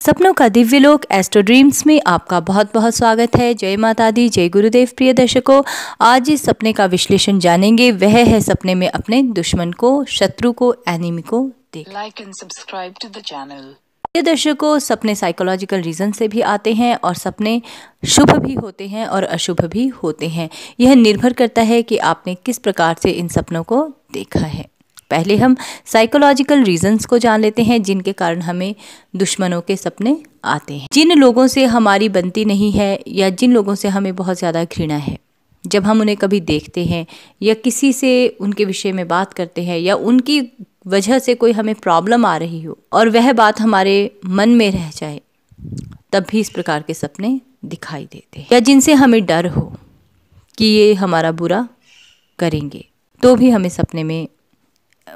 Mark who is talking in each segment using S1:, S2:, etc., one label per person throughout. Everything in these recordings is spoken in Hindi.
S1: सपनों का दिव्य लोक एस्ट्रो ड्रीम्स में आपका बहुत बहुत स्वागत है। जय माता दी जय गुरुदेव प्रिय दर्शकों। आज इस सपने का विश्लेषण जानेंगे। वह है सपने में अपने दुश्मन को शत्रु को एनिमी को देख।
S2: Like and subscribe to the channel.
S1: प्रिय दर्शकों सपने साइकोलॉजिकल रीजन से भी आते हैं और सपने शुभ भी होते हैं और अशुभ भी होते हैं। यह निर्भर करता है कि आपने किस प्रकार से इन सपनों को देखा है। पहले हम साइकोलॉजिकल रीजंस को जान लेते हैं, जिनके कारण हमें दुश्मनों के सपने आते हैं। जिन लोगों से हमारी बनती नहीं है, या जिन लोगों से हमें बहुत ज़्यादा घृणा है, जब हम उन्हें कभी देखते हैं, या किसी से उनके विषय में बात करते हैं, या उनकी वजह से कोई हमें प्रॉब्लम आ रही हो, और वह बात हमारे मन में रह जाए, तब भी इस प्रकार के सपने दिखाई देते हैं। या जिनसे हमें डर हो कि ये हमारा बुरा करेंगे तो भी हमें सपने में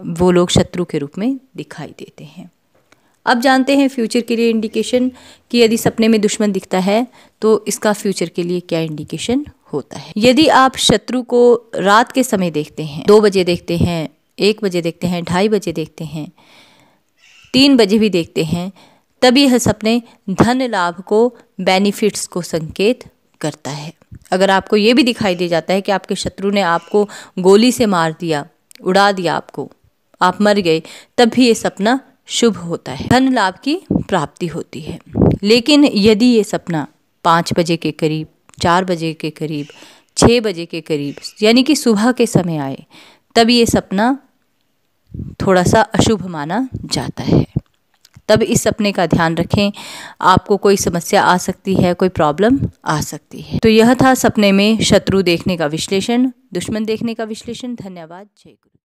S1: वो लोग शत्रु के रूप में दिखाई देते हैं। अब जानते हैं फ्यूचर के लिए इंडिकेशन कि यदि सपने में दुश्मन दिखता है तो इसका फ्यूचर के लिए क्या इंडिकेशन होता है? यदि आप शत्रु को रात के समय देखते हैं, दो बजे देखते हैं, एक बजे देखते हैं, ढाई बजे देखते हैं, तीन बजे भी देखते हैं, तभी यह सपने धन लाभ को बेनिफिट्स को संकेत करता है। अगर आपको ये भी दिखाई दे जाता है कि आपके शत्रु ने आपको गोली से मार दिया, उड़ा दिया आपको आप मर गए, तब भी ये सपना शुभ होता है। धन लाभ की प्राप्ति होती है। लेकिन यदि ये सपना पाँच बजे के करीब, चार बजे के करीब छः बजे के करीब, यानी कि सुबह के समय आए, तब ये सपना थोड़ा सा अशुभ माना जाता है। तब इस सपने का ध्यान रखें। आपको कोई समस्या आ सकती है, कोई प्रॉब्लम आ सकती है। तो यह था सपने में शत्रु देखने का विश्लेषण, दुश्मन देखने का विश्लेषण। धन्यवाद। जय गुरु।